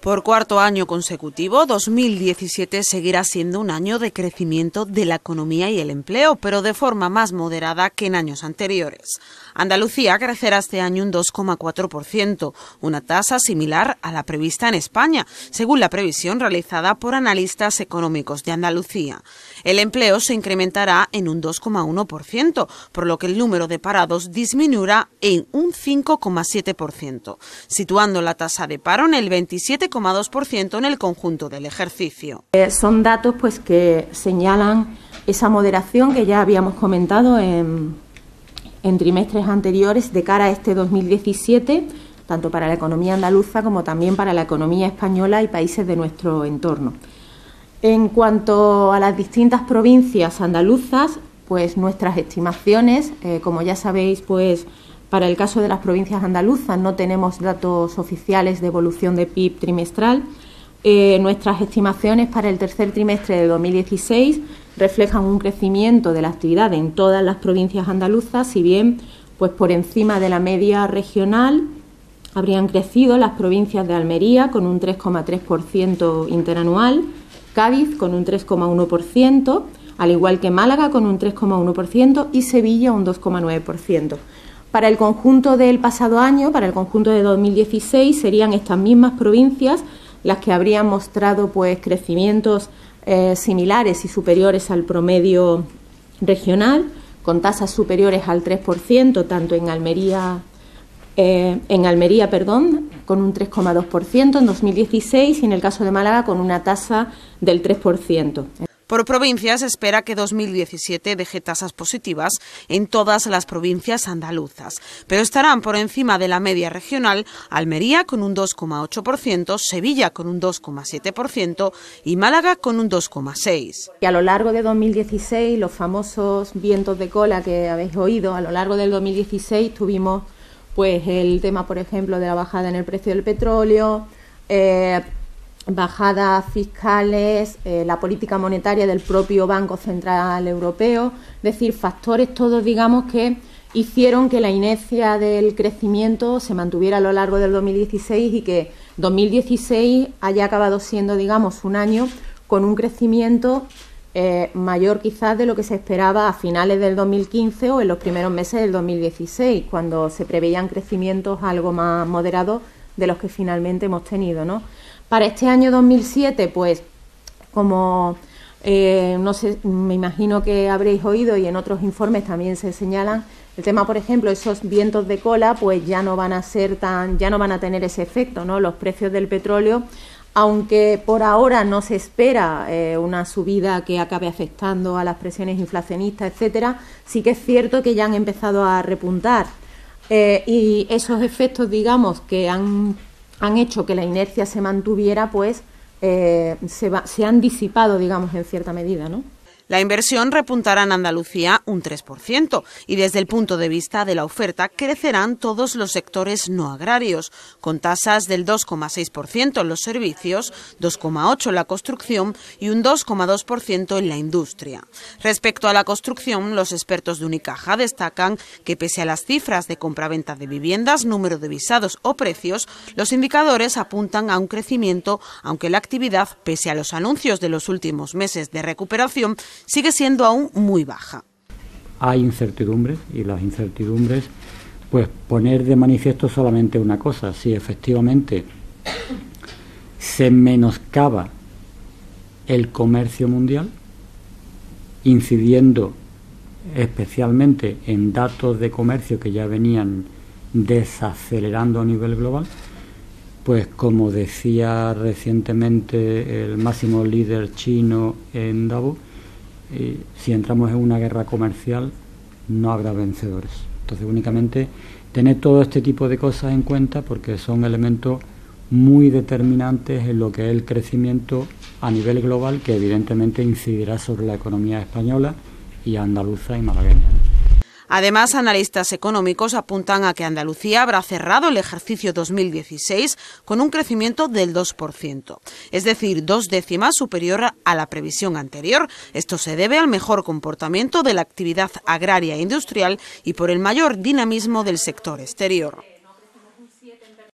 Por cuarto año consecutivo, 2017 seguirá siendo un año de crecimiento de la economía y el empleo, pero de forma más moderada que en años anteriores. Andalucía crecerá este año un 2,4%, una tasa similar a la prevista en España, según la previsión realizada por analistas económicos de Andalucía. El empleo se incrementará en un 2,1%, por lo que el número de parados disminuirá en un 5,7%, situando la tasa de paro en el 27 ciento en el conjunto del ejercicio. Eh, son datos pues que señalan esa moderación que ya habíamos comentado en, en trimestres anteriores de cara a este 2017, tanto para la economía andaluza como también para la economía española y países de nuestro entorno. En cuanto a las distintas provincias andaluzas, pues nuestras estimaciones, eh, como ya sabéis, pues para el caso de las provincias andaluzas no tenemos datos oficiales de evolución de PIB trimestral. Eh, nuestras estimaciones para el tercer trimestre de 2016 reflejan un crecimiento de la actividad en todas las provincias andaluzas, si bien pues por encima de la media regional habrían crecido las provincias de Almería con un 3,3% interanual, Cádiz con un 3,1%, al igual que Málaga con un 3,1% y Sevilla un 2,9%. Para el conjunto del pasado año, para el conjunto de 2016, serían estas mismas provincias las que habrían mostrado pues crecimientos eh, similares y superiores al promedio regional, con tasas superiores al 3%, tanto en Almería, eh, en Almería, perdón, con un 3,2% en 2016 y en el caso de Málaga con una tasa del 3%. Por provincias, espera que 2017 deje tasas positivas en todas las provincias andaluzas, pero estarán por encima de la media regional Almería con un 2,8%, Sevilla con un 2,7% y Málaga con un 2,6%. Y a lo largo de 2016, los famosos vientos de cola que habéis oído, a lo largo del 2016 tuvimos pues el tema, por ejemplo, de la bajada en el precio del petróleo, eh, bajadas fiscales, eh, la política monetaria del propio Banco Central Europeo, es decir, factores todos, digamos, que hicieron que la inercia del crecimiento se mantuviera a lo largo del 2016 y que 2016 haya acabado siendo, digamos, un año con un crecimiento eh, mayor quizás de lo que se esperaba a finales del 2015 o en los primeros meses del 2016, cuando se preveían crecimientos algo más moderados de los que finalmente hemos tenido, ¿no? Para este año 2007, pues como eh, no sé, me imagino que habréis oído y en otros informes también se señalan el tema, por ejemplo, esos vientos de cola, pues ya no van a ser tan, ya no van a tener ese efecto, ¿no? Los precios del petróleo, aunque por ahora no se espera eh, una subida que acabe afectando a las presiones inflacionistas, etcétera, sí que es cierto que ya han empezado a repuntar. Eh, y esos efectos, digamos, que han han hecho que la inercia se mantuviera, pues eh, se, se han disipado, digamos, en cierta medida, ¿no? La inversión repuntará en Andalucía un 3% y desde el punto de vista de la oferta crecerán todos los sectores no agrarios, con tasas del 2,6% en los servicios, 2,8% en la construcción y un 2,2% en la industria. Respecto a la construcción, los expertos de Unicaja destacan que pese a las cifras de compraventa de viviendas, número de visados o precios, los indicadores apuntan a un crecimiento, aunque la actividad, pese a los anuncios de los últimos meses de recuperación, sigue siendo aún muy baja. Hay incertidumbres y las incertidumbres, pues poner de manifiesto solamente una cosa, si efectivamente se menoscaba el comercio mundial, incidiendo especialmente en datos de comercio que ya venían desacelerando a nivel global, pues como decía recientemente el máximo líder chino en Davos, si entramos en una guerra comercial no habrá vencedores. Entonces únicamente tener todo este tipo de cosas en cuenta porque son elementos muy determinantes en lo que es el crecimiento a nivel global que evidentemente incidirá sobre la economía española y andaluza y malagueña. Además, analistas económicos apuntan a que Andalucía habrá cerrado el ejercicio 2016 con un crecimiento del 2%, es decir, dos décimas superior a la previsión anterior. Esto se debe al mejor comportamiento de la actividad agraria e industrial y por el mayor dinamismo del sector exterior.